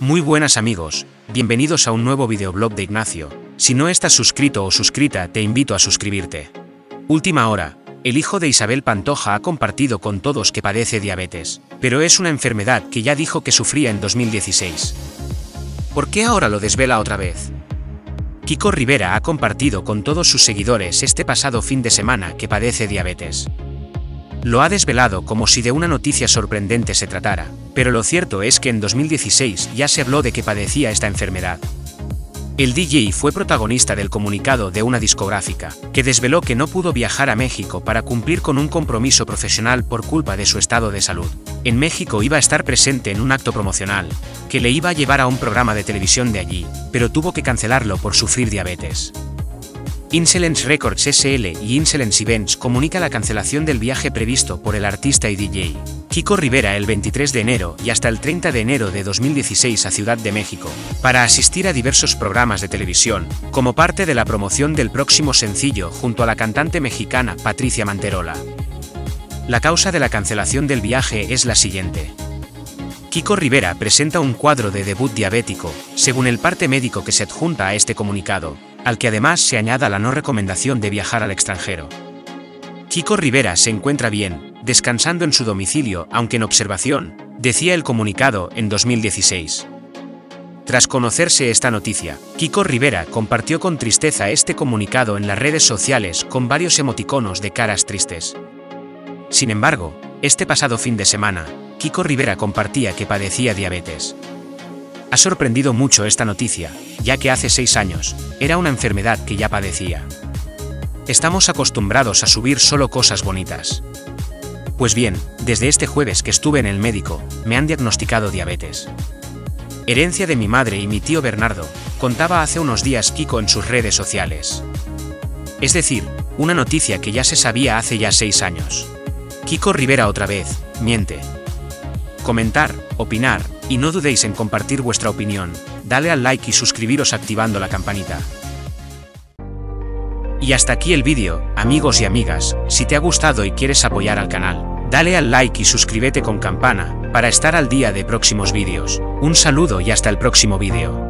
Muy buenas amigos, bienvenidos a un nuevo videoblog de Ignacio. Si no estás suscrito o suscrita, te invito a suscribirte. Última hora. El hijo de Isabel Pantoja ha compartido con todos que padece diabetes, pero es una enfermedad que ya dijo que sufría en 2016. ¿Por qué ahora lo desvela otra vez? Kiko Rivera ha compartido con todos sus seguidores este pasado fin de semana que padece diabetes. Lo ha desvelado como si de una noticia sorprendente se tratara, pero lo cierto es que en 2016 ya se habló de que padecía esta enfermedad. El DJ fue protagonista del comunicado de una discográfica, que desveló que no pudo viajar a México para cumplir con un compromiso profesional por culpa de su estado de salud. En México iba a estar presente en un acto promocional, que le iba a llevar a un programa de televisión de allí, pero tuvo que cancelarlo por sufrir diabetes. Insolence Records SL y Insolence Events comunica la cancelación del viaje previsto por el artista y DJ Kiko Rivera el 23 de enero y hasta el 30 de enero de 2016 a Ciudad de México, para asistir a diversos programas de televisión, como parte de la promoción del próximo sencillo junto a la cantante mexicana Patricia Manterola. La causa de la cancelación del viaje es la siguiente. Kiko Rivera presenta un cuadro de debut diabético, según el parte médico que se adjunta a este comunicado, al que además se añada la no recomendación de viajar al extranjero. Kiko Rivera se encuentra bien, descansando en su domicilio, aunque en observación, decía el comunicado en 2016. Tras conocerse esta noticia, Kiko Rivera compartió con tristeza este comunicado en las redes sociales con varios emoticonos de caras tristes. Sin embargo, este pasado fin de semana, Kiko Rivera compartía que padecía diabetes. Ha sorprendido mucho esta noticia, ya que hace seis años, era una enfermedad que ya padecía. Estamos acostumbrados a subir solo cosas bonitas. Pues bien, desde este jueves que estuve en el médico, me han diagnosticado diabetes. Herencia de mi madre y mi tío Bernardo, contaba hace unos días Kiko en sus redes sociales. Es decir, una noticia que ya se sabía hace ya seis años. Kiko Rivera otra vez, miente. Comentar, opinar, y no dudéis en compartir vuestra opinión, dale al like y suscribiros activando la campanita. Y hasta aquí el vídeo, amigos y amigas, si te ha gustado y quieres apoyar al canal, dale al like y suscríbete con campana, para estar al día de próximos vídeos. Un saludo y hasta el próximo vídeo.